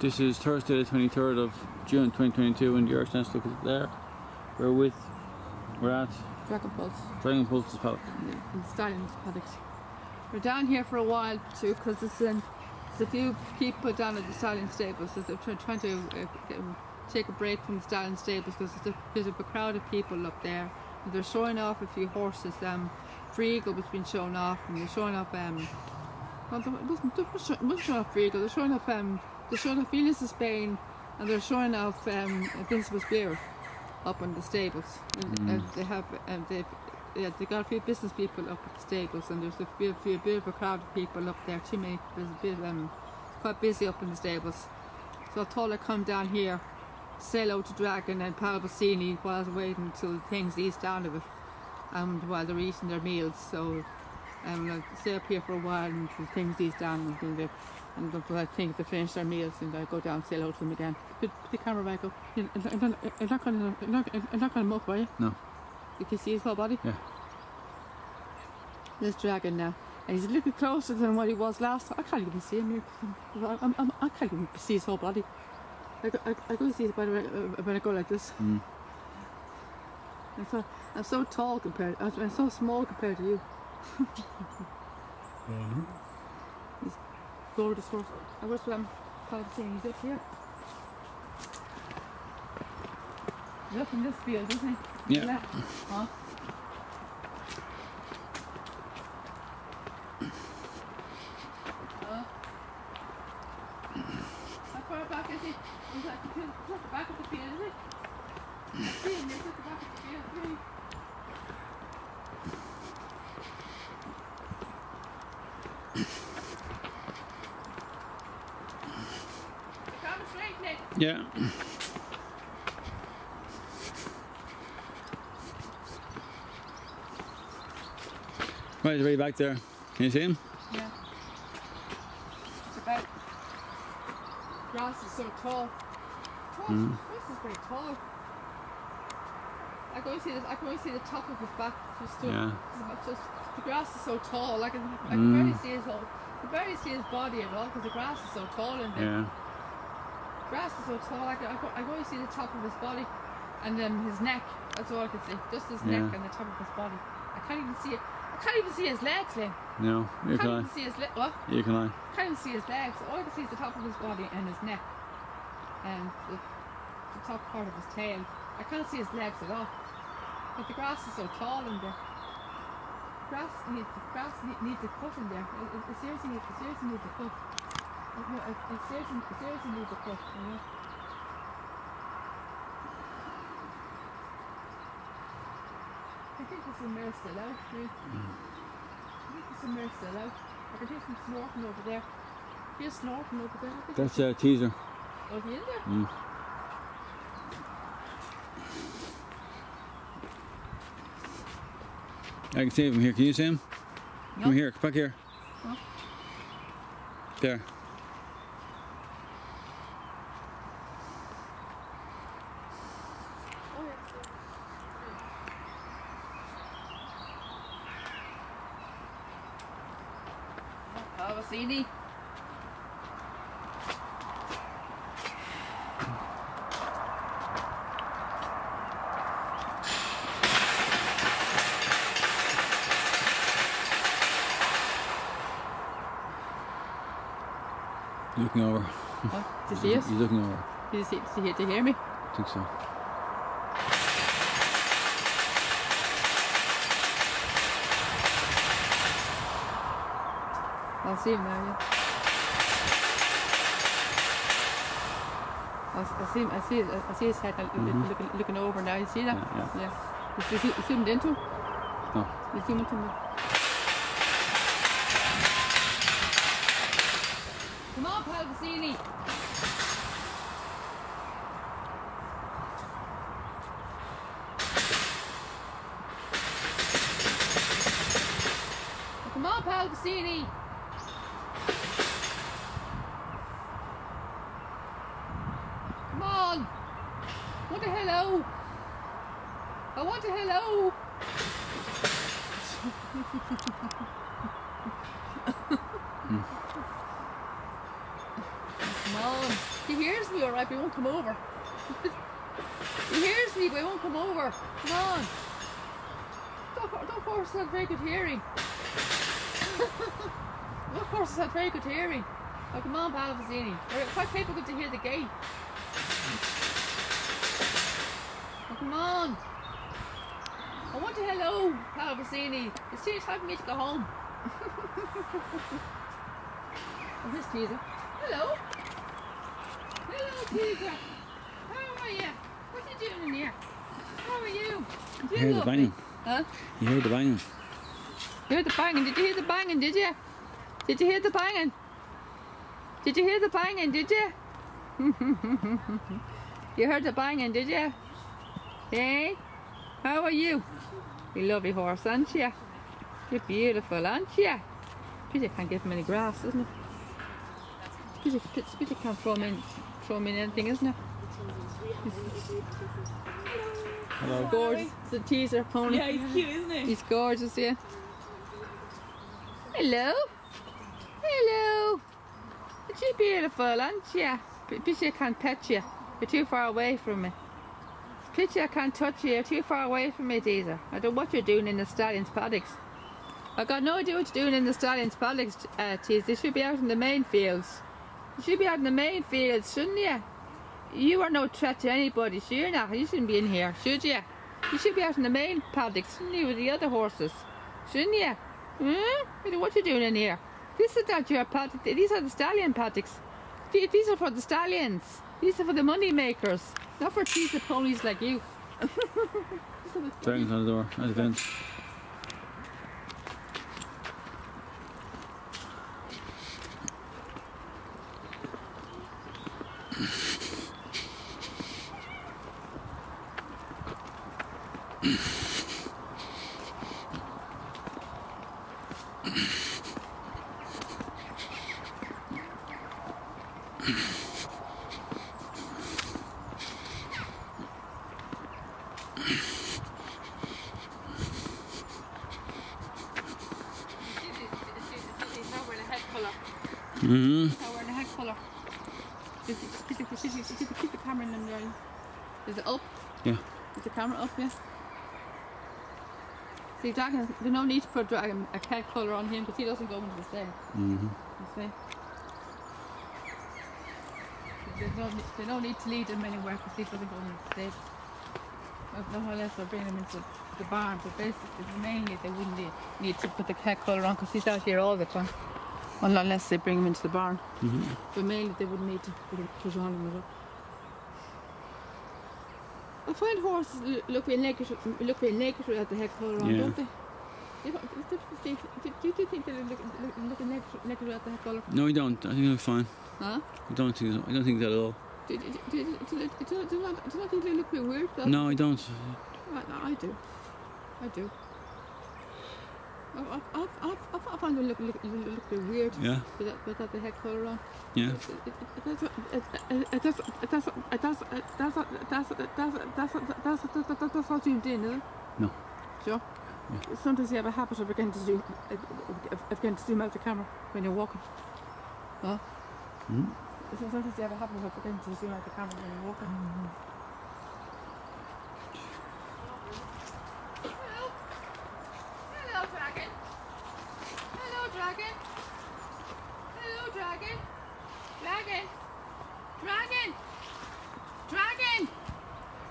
This is Thursday the 23rd of June 2022 in the York Nest. Look at there. We're with, we're at Dragon Pulse Dragon Pulse's Paddock. in Stallions paddocks. We're down here for a while too because there's, um, there's a few people down at the Stallion stables that they're trying to uh, take a break from the Stallion stables because there's a bit of a crowd of people up there. And they're showing off a few horses. Um, Free Eagle was being shown off and they're showing off um, well, it wasn't, it wasn't it wasn't showing off Free Eagle, they're showing off um, they're showing off Phoenix of Spain and they're showing off um, Invincible Spirit up in the stables. And, uh, they have um, they yeah, they got a few business people up at the stables, and there's a few, few bit of a crowd of people up there. Too many. There's a bit um, quite busy up in the stables. So I thought I'd come down here, say hello to Dragon and Paolo while I was waiting until things eased down a bit, and while they're eating their meals. So um, I'll stay up here for a while until things ease down, and then they, and until I think they finish their meals, and I go down and say hello to them again. Put put the camera back up. You're you're not, going to, you're not, you're going to muck, are you? No. You can see his whole body. Yeah. This dragon now. And he's a little closer than what he was last time. I can't even see him here. 'cause I'm, I'm, I'm, can't even see his whole body. I, go- I, I go see it by the way, uh, when I go like this. Mm. I'm, so, I'm so tall compared, I'm, I'm so small compared to you. He's gorgeous horse. I wish I'm kind of seeing he's up here. He's up in this field, isn't he? Yeah. Left. Huh? Uh, How far back is he? He's at the back of the field, is he? See he's at the back of the field, really. Yeah. Right, he's right back there. Can you see him? Yeah. It's about grass is so tall. Tall. Mm. Grass is very tall. I can only see the I can only see the top of his back. Just to, Yeah. just the grass is so tall. I can I can Mm. barely see his whole. I can barely see his body at all because the grass is so tall and the Yeah. Grass is so tall. I can, I can I can only see the top of his body and then his neck. That's all I can see. Just his neck and the top of his body. I can't even see it. I can't even see his legs. No, you can't can even see his leg. What? You can I. can't even see his legs. All I can see is the top of his body and his neck, and the, the top part of his tail. I can't see his legs at all. But the grass is so tall in there. Grass needs the grass ne- needs a cut in there. It, it, it seriously needs it seriously needs a cut. It, no, it, it seriously seriously a. You. I think there's some mare still out. I think there's some mare still out. I can hear some snorting over there. Hear snorting over there. That's a teaser. Oh, he in there? Mm. I can see him here. Can you see him? No. Come here. Come back here. No. There. Oh, yeah. Oh, Vassini. Looking over. What? To see us? He's looking over. Did you see, to hear, to hear me? I think so. I'll see him now, yeah. I, see him, I see, I see his head loo- Mhm. looking, looking over now. You see that? Yeah, yeah. Yeah. You, you zoomed into him? No. You zoomed into him? Come on, Palavicini. Come on, Palavicini. Come on. I want a hello. I want a hello. On. He hears me alright, but he won't come over. he hears me, but he won't come over. Come on. Don't, don't horses have very good hearing. what horses have very good hearing? Oh, come on, Palavicini. They're quite capable to hear the gate. Oh, come on. I want to hello, Palavicini. It's too time for me to go home. oh, here's Teaser. Hello. Hello, Teaser. How are you? What are you doing in here? How are you? You hear the banging? Huh? You hear the banging? You heard the banging? Did you hear the banging? Did you? Did you hear the banging? Did you hear the banging? Did you? you heard the banging? Did you? Hey, how are you? You lovely horse, aren't you? You're beautiful, aren't you? Pity I can't give him any grass, isn't it? Pity, pity, pity can't throw him in, throw him in anything, isn't it? Hello. Gorgeous. It's a teaser pony. Yeah, he's cute, isn't he? He's gorgeous, yeah. Hello. Hello. Aren't you beautiful, aren't you? P- Pity I can't pet you. You're too far away from me. Pity I can't touch you. You're too far away from me, Teaser. I don't know what you're doing in the stallion's paddocks. I got no idea what you're doing in the stallion's paddocks, uh, Tease. They should be out in the main fields. You should be out in the main fields, shouldn't you? You are no threat to anybody, so you're not. You shouldn't be in here, should you? You should be out in the main paddocks, shouldn't you, with the other horses? Shouldn't you? Hmm? What you're doing in here. This is not your paddock. These are the stallion paddocks. These are for the stallions. These are for the money makers, not for cheese ponies like you. Dragons on the door, at. He's not wearing a head collar. Wearing a head collar. Keep the- keep the- keep the- keep the- camera in them, darling. Is it up? Yeah. Is the camera up, yeah? See, Dragon, there's no need to put Dragon a head collar on him because he doesn't go into the stable. Mm-hmm. You see? There's no, there's no need to lead him anywhere because he doesn't go into the stable. No, no less they'll bring him into the barn, but basically, mainly they wouldn't need, need to put the cat collar on because he's out here all the time. Well, unless they bring him into the barn. Mm-hmm. But mainly they wouldn't need to put on him at all. I find horses look very negative, look very negative at the head collar on, Yeah. don't they? Don't- you think, do you think they look, look, look negative, negative at the head collar? No, I don't. I think I'm fine. Huh? I don't think so. I don't think that at all. Do, do, do, do, do, do, do, do, not, do not think they look a bit weird? Though? No, I don't. I, I, I do. I do. I, I, I, I, I find them look, look, look, look a bit weird Yeah, without, without the head collar on. yeah. That's that's that's that's that's that's that's that's what you did, is it? No. Sure. Sometimes you have a habit of beginning to zoom, of beginning to zoom out the camera when you're walking. Huh? Hmm? So Sometimes you have a habit of beginning to zoom out the camera when you're walking. Hello. Hello, dragon. Hello, dragon. Hello, dragon. Dragon. Dragon. Dragon.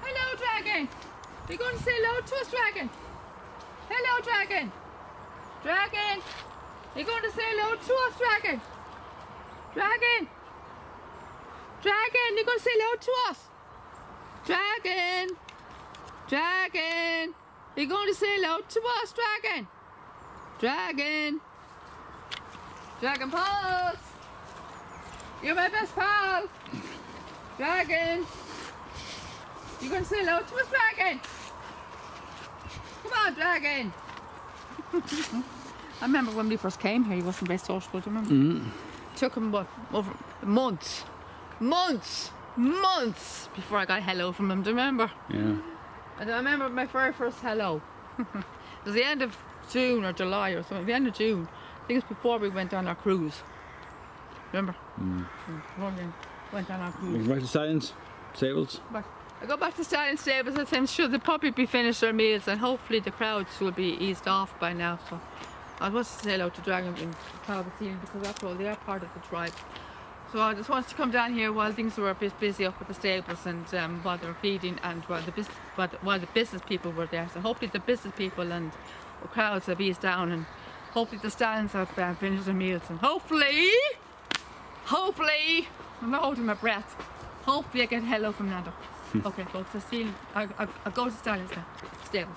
Hello, dragon. You're going to say hello to us, dragon. Hello, dragon. Dragon. You're going to say hello to us, dragon. Dragon. Dragon. You're going to say hello to us. Dragon. Dragon. You're going to say hello to us, dragon. Dragon. Dragon Pulse. You're my best pal. Dragon. You're going to say hello to us, Dragon. Come on, Dragon. I remember when we first came here, he wasn't very sociable, do you remember? Mm-hmm. Took him, what, over months, months, months before I got hello from him, do you remember? Yeah. And I remember my very first hello. it was the end of June or July or something, the end of June. I think it's before we went on our cruise. Remember? Mm. Mm, went on our cruise. go back to Stallions, Stables. But I go back to Stallion Stables. I'm sure they'll probably be finished their meals, and hopefully the crowds will be eased off by now. So I want to say hello to Dragon and Palavicini because after all they are part of the tribe. So I just wanted to come down here while things were a bit busy up at the stables and um, while they were feeding and while the, bus- while the while the business people were there. So hopefully the business people and the crowds have eased down and hopefully the stallions have uh, finished their meals and hopefully, hopefully, I'm not holding my breath. Hopefully I get hello from Nando. Hmm. okay, folks, I'll see you. I, I, I'll go to stallions now. Stables.